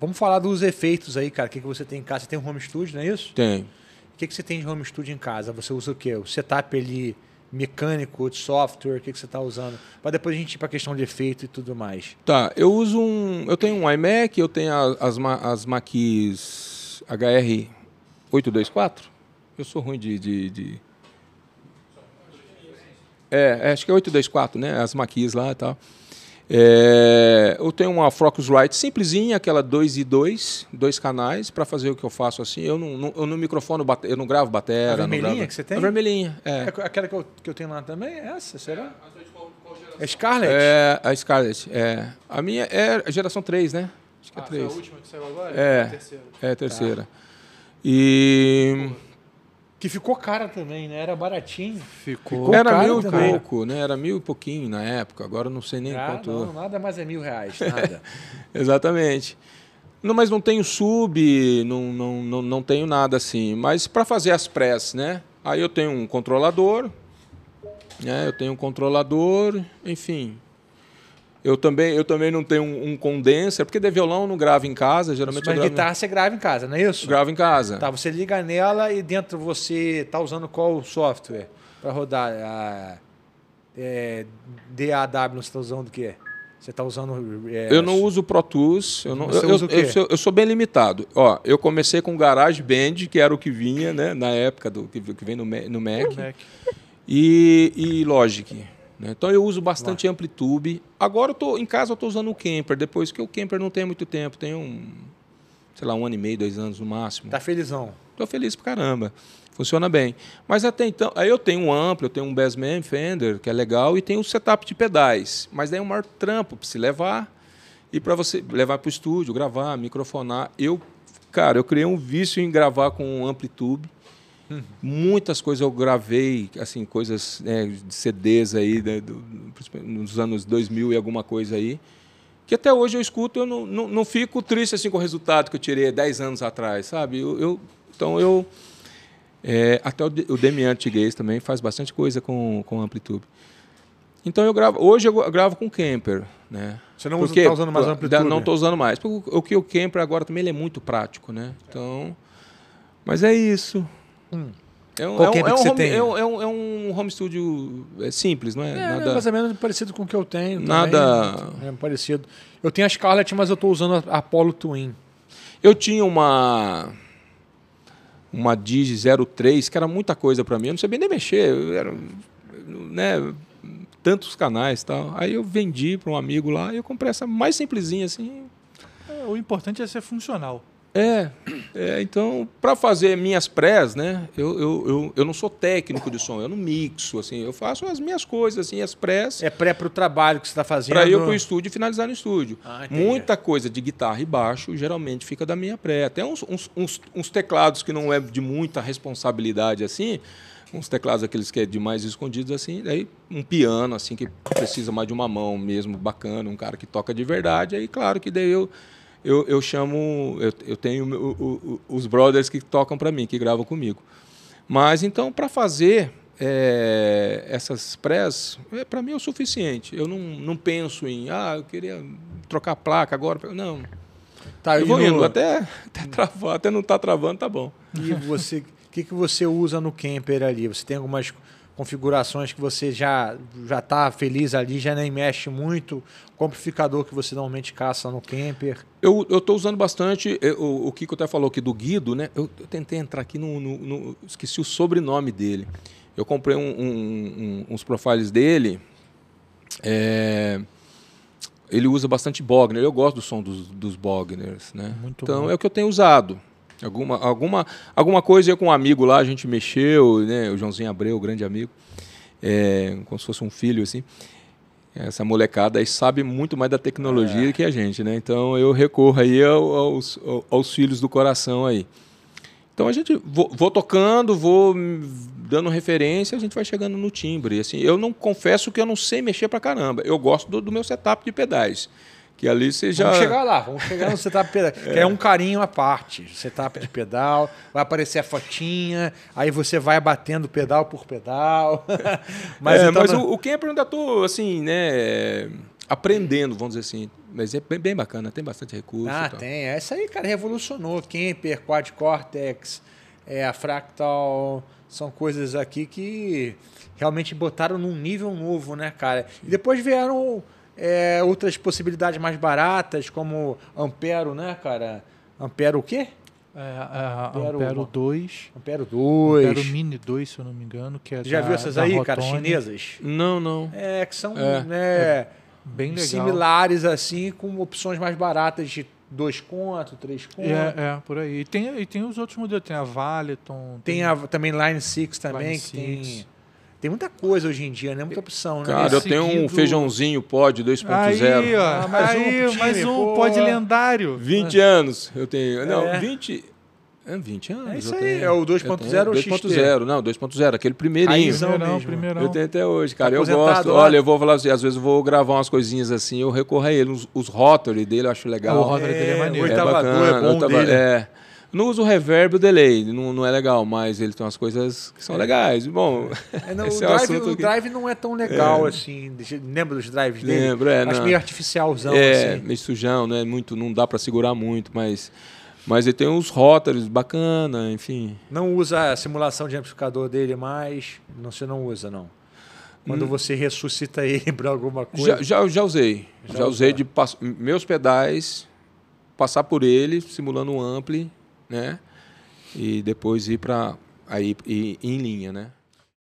Vamos falar dos efeitos aí, cara. O que, que você tem em casa? Você tem um home studio, não é isso? Tem. O que, que você tem de home studio em casa? Você usa o quê? O setup ali mecânico, de software, o que, que você está usando? Para depois a gente ir para a questão de efeito e tudo mais. Tá, eu uso um. Eu tenho um iMac, eu tenho as, as maquis HR 824. Eu sou ruim de. de, de... É, acho que é 824, né? As maquis lá e tal. É, eu tenho uma Focusrite simplesinha, aquela 2 e 2, dois canais, para fazer o que eu faço assim. Eu não, não, eu não microfono, eu não gravo bateria. A vermelhinha gravo... que você tem? A vermelhinha, é. é aquela que eu, que eu tenho lá também? É essa, será? É Scarlett? É, a Scarlett, é. A minha é a geração 3, né? Acho que é ah, 3. Foi a última que saiu agora? É, é a terceira. É a terceira. Tá. E... Que ficou cara também, né? Era baratinho. Ficou. ficou era mil e pouco, né? Era mil e pouquinho na época. Agora não sei nem ah, quanto. Não, nada mais é mil reais, nada. Exatamente. Não, mas não tenho sub, não, não, não, não tenho nada assim. Mas para fazer as press, né? Aí eu tenho um controlador, né? Eu tenho um controlador, enfim, eu também, eu também não tenho um, um condenser, porque de violão eu não gravo em casa, geralmente Mas eu gravo... guitarra você grava em casa, não é isso? Gravo em casa. Tá, você liga nela e dentro você tá usando qual software para rodar? A, é, DAW, você está usando o quê? Você está usando. É, eu não uso Pro Tools. Eu, não, você eu, usa o quê? Eu, eu, eu, sou bem limitado. Ó, eu comecei com GarageBand, que era o que vinha, né? Na época do que, que vem no, no Mac. Mac. E, e Logic. Né? Então eu uso bastante Vai. Amplitude. Agora eu tô, em casa eu estou usando o Camper, depois que o Camper não tem muito tempo, tem um, sei lá, um ano e meio, dois anos no máximo. Tá felizão? Estou feliz pra caramba. Funciona bem. Mas até então, aí eu tenho um amplo, eu tenho um Bassman Fender, que é legal, e tenho o setup de pedais. Mas daí é um maior trampo para se levar e para você levar para o estúdio, gravar, microfonar. Eu, cara, eu criei um vício em gravar com um Amplitude Uhum. Muitas coisas eu gravei, assim, coisas né, de CDs aí, né, do, nos anos 2000 e alguma coisa aí, que até hoje eu escuto eu não, não, não fico triste assim com o resultado que eu tirei 10 anos atrás, sabe? Eu, eu então eu... É, até o, o Demian Tiguez também faz bastante coisa com, com Amplitude. Então eu gravo. Hoje eu gravo com Camper, né? Você não está usando mais Amplitude? Não estou usando mais. Porque o que o Camper agora também ele é muito prático, né? Então, mas é isso. Hum. É um, Qual é um, é um, home, é, um, é, um, é um home studio é simples, não é? É, nada... mais ou menos parecido com o que eu tenho. Nada. Também, é parecido. Eu tenho a Scarlett, mas eu estou usando a Apollo Twin. Eu tinha uma uma Digi 03, que era muita coisa para mim. Eu não sabia nem mexer. Era, né, tantos canais tal. Aí eu vendi para um amigo lá e eu comprei essa mais simplesinha assim. É, o importante é ser funcional. É, é então, para fazer minhas prés, né? Eu, eu, eu, eu, não sou técnico de som, eu não mixo, assim, eu faço as minhas coisas, assim, as prés. É pré para o trabalho que você está fazendo? Para ir para o estúdio e finalizar no estúdio. Ah, Muita coisa de guitarra e baixo geralmente fica da minha pré. Até uns, uns, uns, uns teclados que não é de muita responsabilidade assim, uns teclados aqueles que é de mais escondidos assim, daí um piano assim que precisa mais de uma mão mesmo bacana, um cara que toca de verdade, aí claro que daí eu eu, eu chamo, eu, eu tenho o, o, os brothers que tocam para mim, que gravam comigo. Mas então, para fazer é, essas press, é, para mim é o suficiente. Eu não, não penso em, ah, eu queria trocar a placa agora. Não. Tá, eu vou no... indo, até, até, travar, até não tá travando, tá bom. E você, o que, que você usa no camper ali? Você tem algumas configurações que você já já está feliz ali, já nem mexe muito, o amplificador que você normalmente caça no camper. Eu estou usando bastante, eu, o Kiko até falou aqui do Guido, né? Eu, eu tentei entrar aqui no, no, no, Esqueci o sobrenome dele. Eu comprei um, um, um, uns profiles dele. É, ele usa bastante Bogner. Eu gosto do som dos, dos Bogners, né? Muito então bom. é o que eu tenho usado. Alguma, alguma, alguma coisa eu com um amigo lá, a gente mexeu, né? O Joãozinho Abreu, grande amigo, é, como se fosse um filho, assim. Essa molecada aí sabe muito mais da tecnologia é. que a gente, né? Então eu recorro aí aos, aos filhos do coração aí. Então a gente vou, vou, tocando, vou dando referência, a gente vai chegando no timbre. Assim, eu não confesso que eu não sei mexer pra caramba. Eu gosto do, do meu setup de pedais. Que ali você já. Vamos chegar lá, vamos chegar no setup pedal. é. Que é um carinho à parte. Setup de pedal, vai aparecer a fotinha, aí você vai batendo pedal por pedal. mas é, então mas o, o camper ainda estou assim, né? Aprendendo, vamos dizer assim. Mas é bem, bem bacana, tem bastante recurso. Ah, tem. Essa aí, cara, revolucionou. Kemper, Quad Cortex, é, a Fractal, são coisas aqui que realmente botaram num nível novo, né, cara? E depois vieram é, outras possibilidades mais baratas, como Ampero, né, cara? Ampero o quê? É, a Ampero- Ampero 2. Ampero 2. Ampero Mini 2, se eu não me engano. Que é Já da- viu essas aí, cara, Rotone. chinesas? Não, não. É, que são É, né, Bem legal. similares, assim, com opções mais baratas de dois conto, três conto. É, é, por aí. E tem, e tem os outros modelos. Tem a Valeton. Tem a, também Line 6 também, Line que Six. tem... Tem muita coisa hoje em dia, né? Muita opção, né? Cara, eu tenho um seguido- feijãozinho pod 2.0. Aí, ó. Ah, mais um aí, pro time, mais um pô. pod lendário. 20 anos eu tenho. Não, É. 20. É 20 anos. É isso eu aí, tenho. é o Eu 2.0 ou tenho. 2.0, não, 2.0, aquele primeirinho. Primeirão, primeirão. Eu tenho até hoje, cara. eu aposentado gosto. Olha, eu vou falar assim, às vezes eu vou gravar umas coisinhas assim, eu recorro a ele. Os, os rotary dele eu acho legal. O rotary dele é maneiro. O oitavador é bom oitava- dele. é. Não uso o reverb e o delay, não, não é legal, mas ele tem umas coisas que são legais. Bom, É, não, o, esse é drive, assunto o que- drive não é tão legal assim. Deixa- lembra dos drives dele? Lembro, é, Acho não. meio artificialzão, é, assim. meio sujão, né? Muito, não dá pra segurar muito, mas, mas ele tem uns rotaries bacana, enfim. Não usa a simulação de amplificador dele mais. Não, você não usa, não. Quando Hum. você ressuscita ele para alguma coisa. Já, já, já usei. Já Já, usei de meus pedais, passar por ele, simulando um ampli, né? E depois ir para aí ir em linha, né?